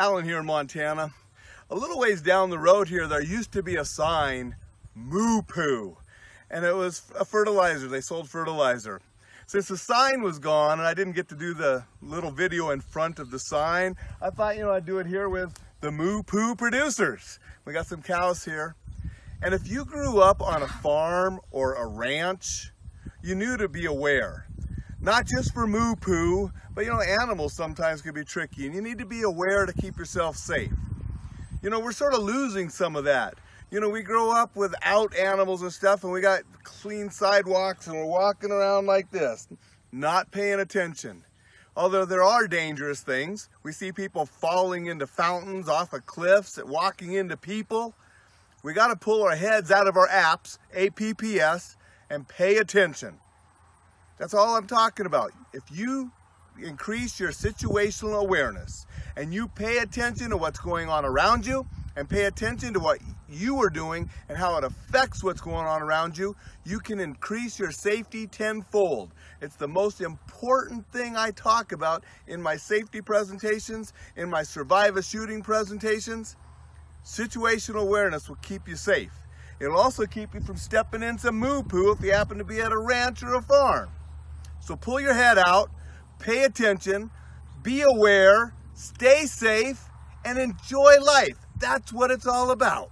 Alain here in Montana. A little ways down the road here, there used to be a sign, Moo Poo, and it was a fertilizer. They sold fertilizer. Since the sign was gone and I didn't get to do the little video in front of the sign, I thought, you know, I'd do it here with the Moo Poo producers. We got some cows here. And if you grew up on a farm or a ranch, you knew to be aware. Not just for moo poo, but you know, animals sometimes can be tricky and you need to be aware to keep yourself safe. You know, we're sort of losing some of that. You know, we grow up without animals and stuff and we got clean sidewalks and we're walking around like this, not paying attention. Although there are dangerous things, we see people falling into fountains, off of cliffs, walking into people. We got to pull our heads out of our apps, APPS, and pay attention. That's all I'm talking about. If you increase your situational awareness and you pay attention to what's going on around you and pay attention to what you are doing and how it affects what's going on around you, you can increase your safety tenfold. It's the most important thing I talk about in my safety presentations, in my survive a shooting presentations. Situational awareness will keep you safe. It'll also keep you from stepping in some moo poo if you happen to be at a ranch or a farm. So pull your head out, pay attention, be aware, stay safe, and enjoy life. That's what it's all about.